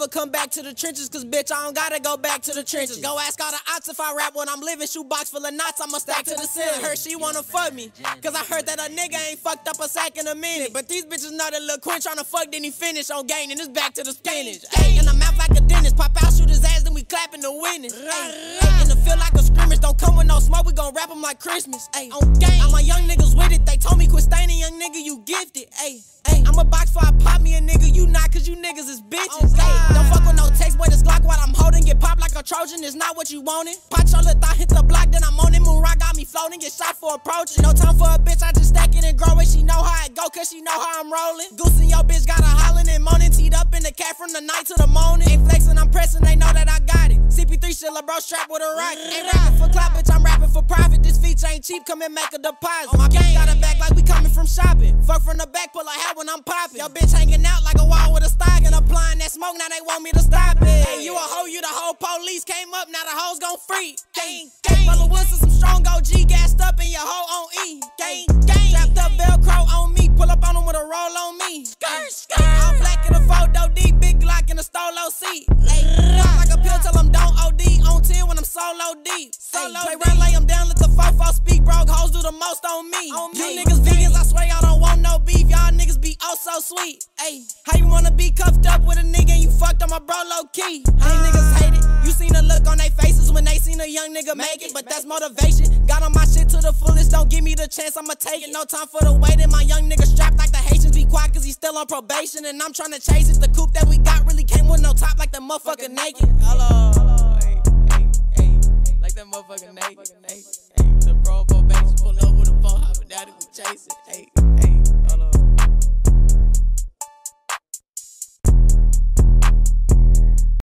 never come back to the trenches, cause bitch, I don't gotta go back to the trenches. Go ask all the ops if I rap when I'm living. Shoebox full of knots, I'ma stack to the ceiling. Heard she wanna fuck me, cause I heard that a nigga ain't fucked up a sack in a minute. But these bitches know that Lil Quin tryna fuck, then he finish on gain, and it's back to the spinach. Ayy, in the mouth like a dentist, pop out, shoot his ass, then we clapping the witness. Ayy, in the feel like a scrimmage, don't come with no smoke, we gon' wrap 'em like Christmas. Ayy, on game, all my young niggas with it, they told me quit staining, young nigga, you gifted. Ayy. A box for I pop me a nigga, you not cause you niggas is bitches. Ayy, don't fuck with no text, boy, this Glock while I'm holding. Get popped like a Trojan, it's not what you wanted. Pot your little thought, hit the block, then I'm on it. Moon rock got me floating, get shot for approaching. No time for a bitch, I just stack it and grow it. She know how it go, cause she know how I'm rolling. Goose and your bitch got her hollering and moaning. Teed up in the cat from the night to the morning. Ain't flexing, I'm pressing, they know that I got it. CP3 shit, bro, strapped with a rock. Ain't rapping for clout, bitch, I'm rapping cheap, come and make a deposit. My gang got a back like we coming from shopping. Fuck from the back, pull a hat when I'm popping. Your bitch hanging out like a wall with a stock and applying that smoke. Now they want me to stop it. Hey, you a hoe, you the whole police came up. Now the hoes gon' free. Gang, gang. Roll Wilson, some strong OG gassed up and your hoe on E. Gang, gang. Strapped up Velcro on me. Pull up on them with a roll on me. Skirt, skirt. All black in a photo D. Big Glock in a stolo seat. Hey, like a pill till I'm don't OD. On 10 when I'm solo deep. Solo play the most on me. On you niggas vegans, I swear y'all don't want no beef. Y'all niggas be oh so sweet. Ayy, how you wanna be cuffed up with a nigga and you fucked on my bro low key? You niggas hate it? You seen the look on their faces when they seen a young nigga make it, but that's motivation. Got on my shit to the fullest, don't give me the chance, I'ma take it. No time for the waiting. My young nigga strapped like the Haitians be quiet cause he still on probation, and I'm tryna chase it. The coupe that we got really came with no top like the motherfucker naked. Hello, hey,